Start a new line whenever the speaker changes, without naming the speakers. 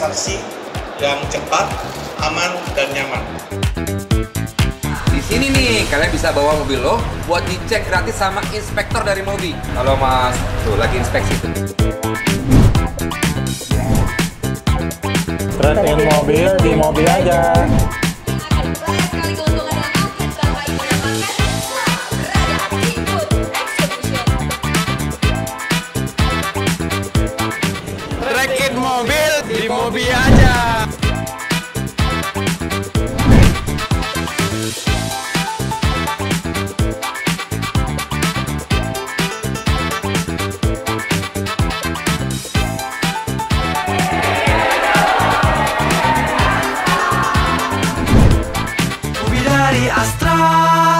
transaksi yang cepat, aman, dan nyaman.
Di sini nih, kalian bisa bawa mobil lo buat dicek gratis sama inspektor dari Mobi. Halo Mas, tuh lagi inspeksi tuh.
Rating mobil di mobil aja. di mobil aja. Mobil dari Astra.